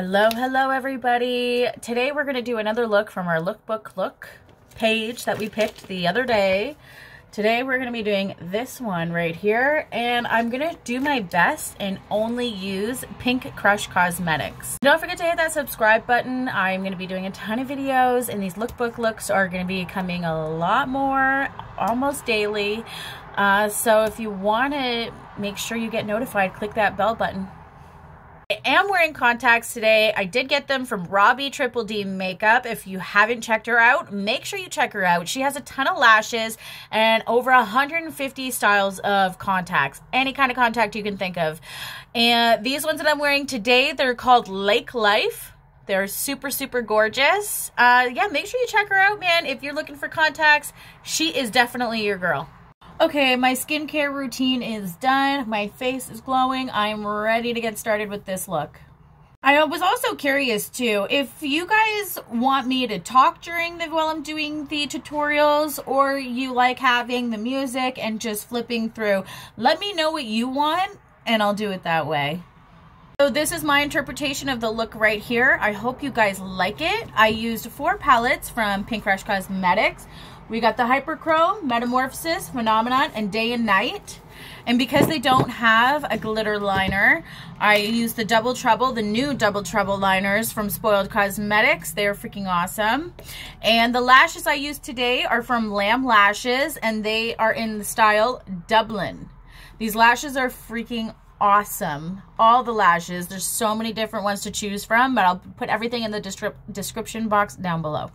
Hello, hello everybody. Today we're going to do another look from our lookbook look page that we picked the other day. Today we're going to be doing this one right here and I'm going to do my best and only use Pink Crush Cosmetics. Don't forget to hit that subscribe button. I'm going to be doing a ton of videos and these lookbook looks are going to be coming a lot more almost daily. Uh, so if you want to make sure you get notified, click that bell button. I am wearing contacts today. I did get them from Robby Triple D Makeup. If you haven't checked her out, make sure you check her out. She has a ton of lashes and over 150 styles of contacts. Any kind of contact you can think of. And these ones that I'm wearing today, they're called Lake Life. They're super, super gorgeous. Uh, yeah, make sure you check her out, man. If you're looking for contacts, she is definitely your girl. Okay, my skincare routine is done. My face is glowing. I'm ready to get started with this look. I was also curious too, if you guys want me to talk during the while I'm doing the tutorials or you like having the music and just flipping through, let me know what you want and I'll do it that way. So this is my interpretation of the look right here. I hope you guys like it. I used four palettes from Pink Crush Cosmetics. We got the Hyperchrome, Metamorphosis, Phenomenon, and Day and Night. And because they don't have a glitter liner, I use the Double Trouble, the new Double Trouble liners from Spoiled Cosmetics. They're freaking awesome. And the lashes I use today are from Lamb Lashes, and they are in the style Dublin. These lashes are freaking awesome. All the lashes. There's so many different ones to choose from, but I'll put everything in the description box down below.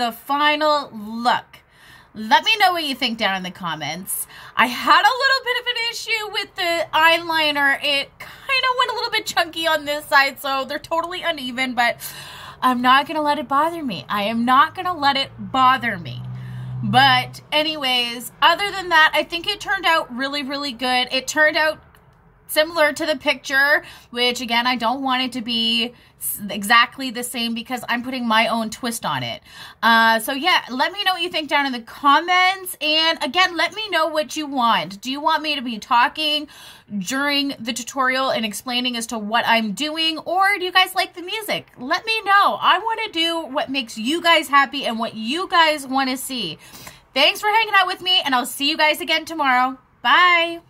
The final look. Let me know what you think down in the comments. I had a little bit of an issue with the eyeliner. It kind of went a little bit chunky on this side, so they're totally uneven, but I'm not going to let it bother me. I am not going to let it bother me. But anyways, other than that, I think it turned out really, really good. It turned out similar to the picture, which again, I don't want it to be exactly the same because I'm putting my own twist on it. Uh, so yeah, let me know what you think down in the comments. And again, let me know what you want. Do you want me to be talking during the tutorial and explaining as to what I'm doing? Or do you guys like the music? Let me know. I want to do what makes you guys happy and what you guys want to see. Thanks for hanging out with me and I'll see you guys again tomorrow. Bye.